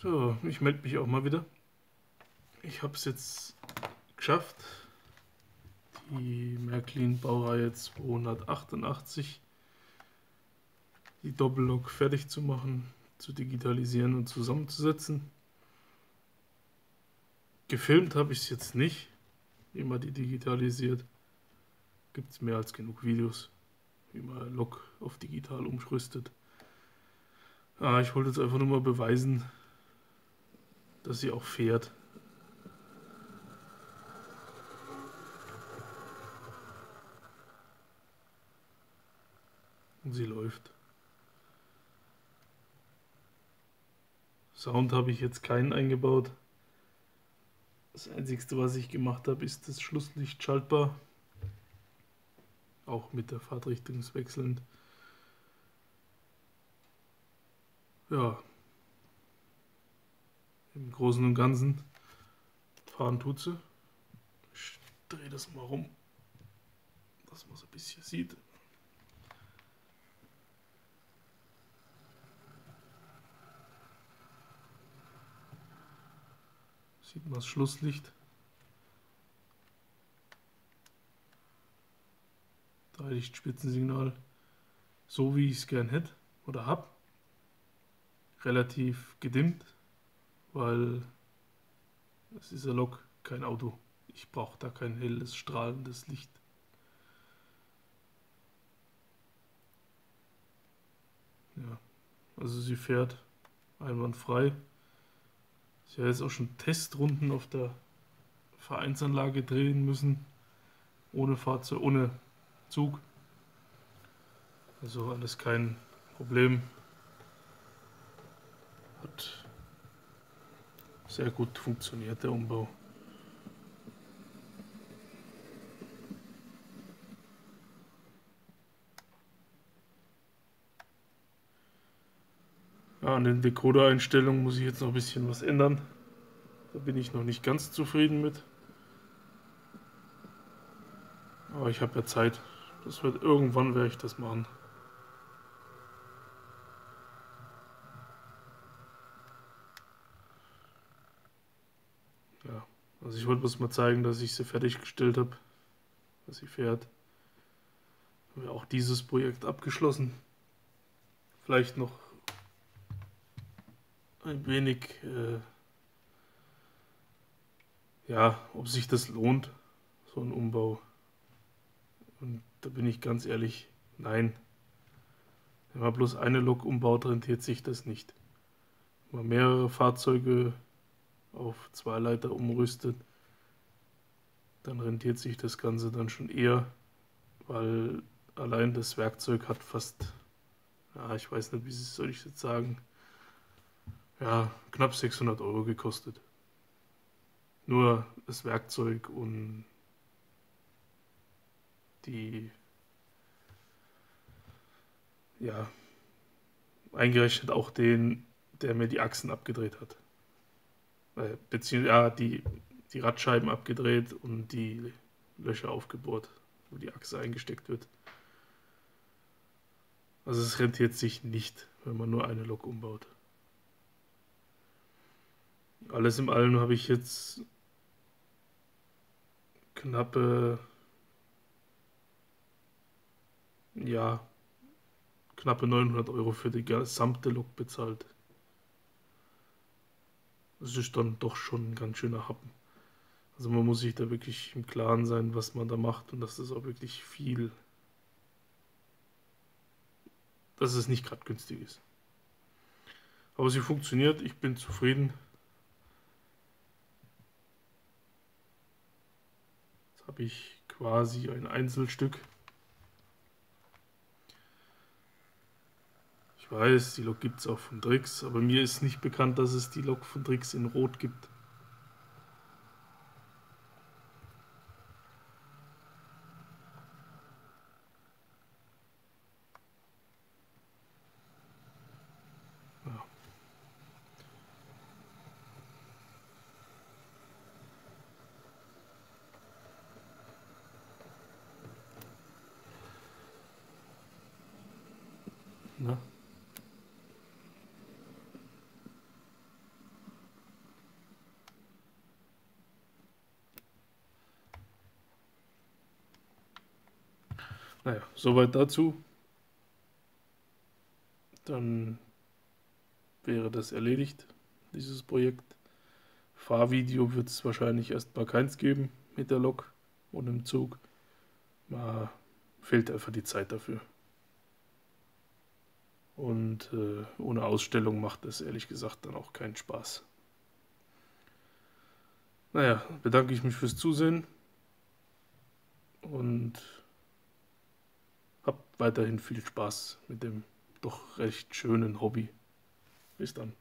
So, ich melde mich auch mal wieder. Ich habe es jetzt geschafft, die Märklin Baureihe 288, die Doppellok fertig zu machen, zu digitalisieren und zusammenzusetzen. Gefilmt habe ich es jetzt nicht, wie man die digitalisiert. Gibt es mehr als genug Videos, wie man Lok auf digital umrüstet. Ah, ich wollte jetzt einfach nur mal beweisen, dass sie auch fährt. Und sie läuft. Sound habe ich jetzt keinen eingebaut. Das einzige, was ich gemacht habe, ist das Schlusslicht schaltbar. Auch mit der Fahrtrichtungswechselnd. Ja, im Großen und Ganzen fahren tut sie. Ich drehe das mal rum, dass man es ein bisschen sieht. Sieht man das Schlusslicht. Dreilichtspitzensignal, so wie ich es gern hätte oder habe. Relativ gedimmt, weil es ist ein Lok, kein Auto. Ich brauche da kein helles, strahlendes Licht. Ja, also sie fährt einwandfrei. Sie hat jetzt auch schon Testrunden auf der Vereinsanlage drehen müssen, ohne Fahrzeug, ohne Zug. Also alles kein Problem. Hat sehr gut funktioniert der Umbau. Ja, an den Decoder-Einstellungen muss ich jetzt noch ein bisschen was ändern. Da bin ich noch nicht ganz zufrieden mit. Aber ich habe ja Zeit. Das wird irgendwann werde ich das machen. Also ich wollte bloß mal zeigen, dass ich sie fertiggestellt habe, dass sie fährt. Haben wir auch dieses Projekt abgeschlossen. Vielleicht noch ein wenig, äh, ja, ob sich das lohnt, so ein Umbau. Und da bin ich ganz ehrlich, nein. Wenn man bloß eine Lok umbaut, rentiert sich das nicht. Wenn man mehrere Fahrzeuge auf zwei Leiter umrüstet, dann rentiert sich das Ganze dann schon eher, weil allein das Werkzeug hat fast, ja, ich weiß nicht, wie soll ich jetzt sagen, ja, knapp 600 Euro gekostet. Nur das Werkzeug und die, ja, eingerechnet auch den, der mir die Achsen abgedreht hat äh, beziehungsweise ja, die, die Radscheiben abgedreht und die Löcher aufgebohrt, wo die Achse eingesteckt wird. Also es rentiert sich nicht, wenn man nur eine Lok umbaut. Alles im Allen habe ich jetzt knappe, ja, knappe 900 Euro für die gesamte Lok bezahlt. Das ist dann doch schon ein ganz schöner Happen. Also man muss sich da wirklich im Klaren sein, was man da macht und dass das auch wirklich viel, dass es nicht gerade günstig ist. Aber sie funktioniert, ich bin zufrieden. Jetzt habe ich quasi ein Einzelstück. Ich weiß, die Lok gibt es auch von Drix, aber mir ist nicht bekannt, dass es die Lok von Drix in Rot gibt. Ne? Naja, soweit dazu. Dann wäre das erledigt, dieses Projekt. Fahrvideo wird es wahrscheinlich erstmal keins geben mit der Lok und im Zug. Mal fehlt einfach die Zeit dafür. Und äh, ohne Ausstellung macht das ehrlich gesagt dann auch keinen Spaß. Naja, bedanke ich mich fürs Zusehen und habt weiterhin viel Spaß mit dem doch recht schönen Hobby. Bis dann.